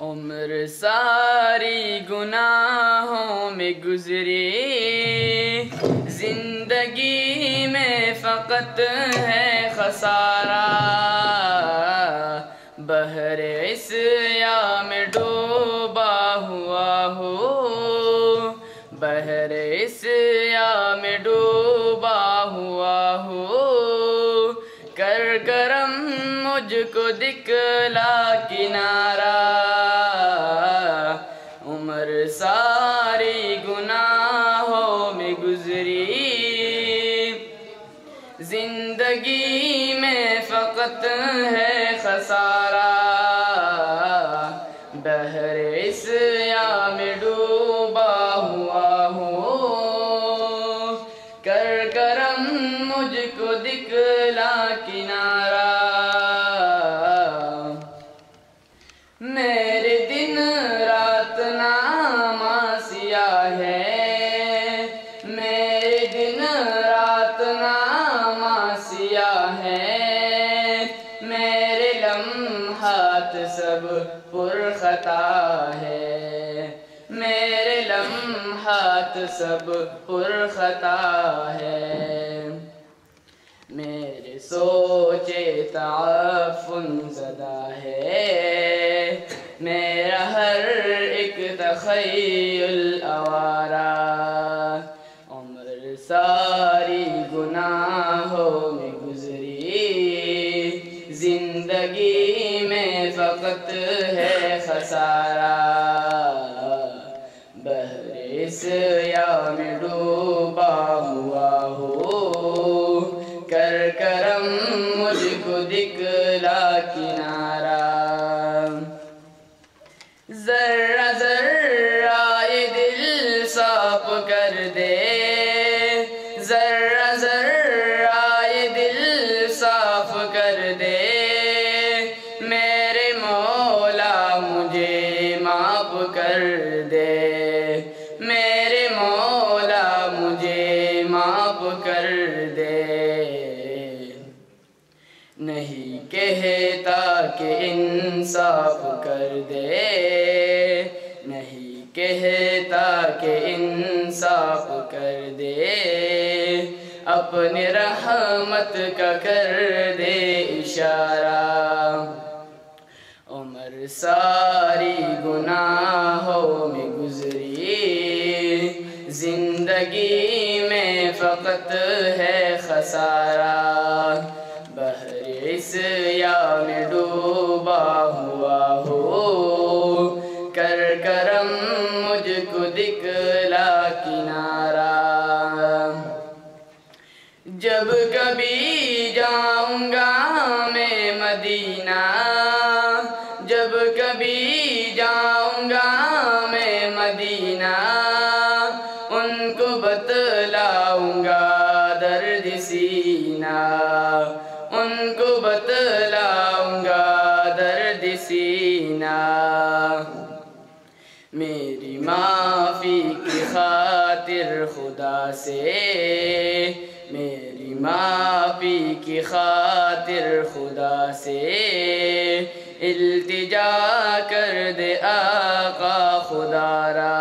उम्र सारी गुनाहों में गुजरी जिंदगी में फ़कत है खसारा बहर इसया बहर इसया में डूबा हुआ हो। कर करम मुझको दिखला किनारा। उम्र सारी गुनाहों में गुजरी। ज़िंदगी में फ़कत है खसारा। मुझको दिखला किनारा। मेरे दिन रात नामासिया है। मेरे दिन रात नामासिया है। मेरे लम्हात सब पुरखता है। मेरे लम्हात सब पुरखता है मेरे ताफुन ज़दा है। मेरा हर एक तखयल आवारा उम्र सारी गुनाहों में गुजरी। ज़िंदगी में फ़कत है खसारा। बहरिस या में डूबा हुआ हो। कर करम दिखला किनारा। जर्रा जर्रा ये दिल साफ़ कर दे। नहीं कहता कि इंसाफ कर दे। नहीं कहता कि इंसाफ कर दे। अपने रहमत का कर दे इशारा। उम्र सारी गुनाहों में गुजरी। ज़िंदगी में फ़कत है खसारा। बहरिस या डूबा हुआ हो। कर करम मुझको दिखला किनारा। जब कभी जाऊँगा मैं मदीना, जब कभी जाऊँगा मैं मदीना सीना। मेरी माफ़ी की खातिर खुदा से, मेरी माफ़ी की खातिर खुदा से। इल्तिजा कर दे आका खुदारा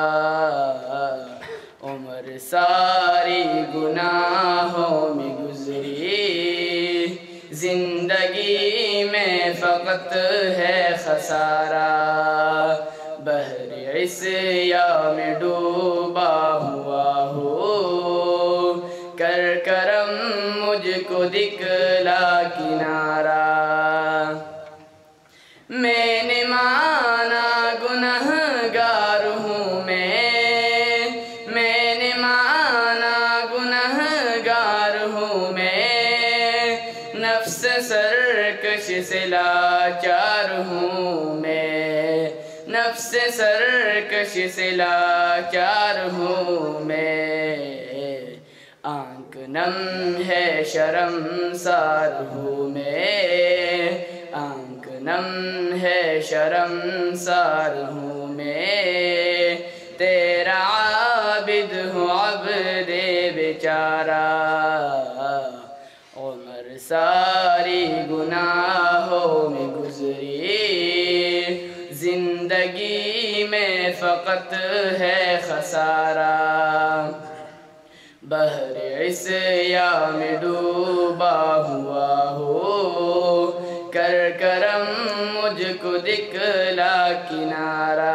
में फ़कत है खसारा। बहर या में डूबा हुआ हो। कर करम मुझको दिखला किनारा। मैंने से लाचार हूँ मैं, नफ्स सरकश से हूँ मैं। आँख नम है शर्मसार हूँ मैं। आँख नम है शर्मसार हूँ मैं। तेरा आबिद हूँ अब दे बेचारा। सारी गुनाहों में गुजरी। ज़िंदगी में फ़कत है खसारा। बहर इस या में डूबा हुआ हो। कर करम मुझको दिखला किनारा।